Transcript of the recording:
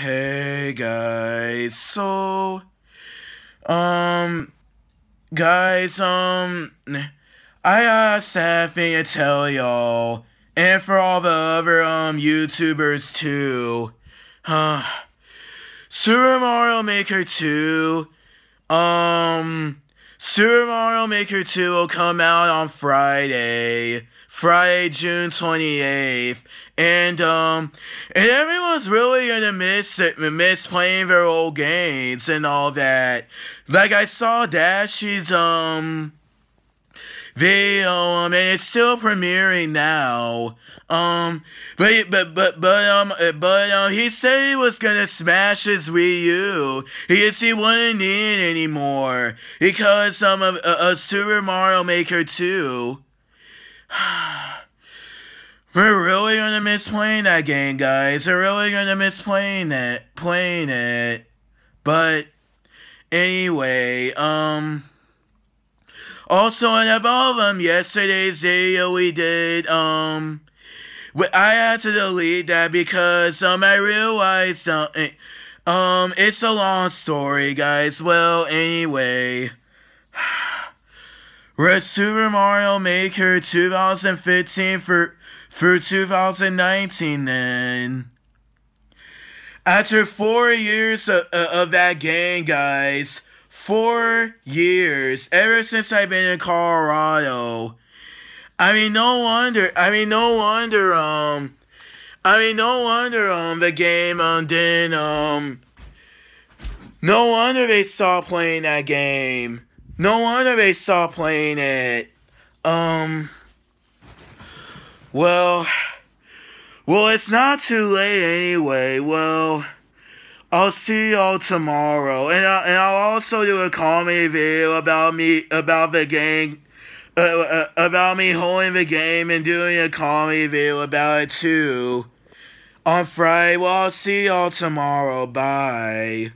Hey guys, so um guys, um I got thing to tell y'all. And for all the other um YouTubers too. Huh. Super Mario Maker 2. Um Super Mario Maker 2 will come out on Friday. Friday, June 28th. And um and everyone's really gonna miss it, miss playing their old games and all that. Like I saw Dashie's um video um and it's still premiering now. Um but but but but um but um he said he was gonna smash his Wii U. He he wouldn't need it anymore because um of, a Super Mario Maker 2. We're really gonna miss playing that game, guys. We're really gonna miss playing it, playing it. But anyway, um. Also, in above um yesterday's video we did um, I had to delete that because um I realized something. Um, it's a long story, guys. Well, anyway. Red Super Mario Maker 2015 for for 2019 then. After four years of, of that game, guys, four years, ever since I've been in Colorado. I mean, no wonder, I mean, no wonder, um, I mean, no wonder, um, the game, um, didn't, um, no wonder they stopped playing that game. No wonder they stopped playing it. Um. Well. Well, it's not too late anyway. Well, I'll see y'all tomorrow, and I, and I'll also do a comedy video about me about the game, uh, uh, about me holding the game and doing a comedy video about it too. On Friday. Well, I'll see y'all tomorrow. Bye.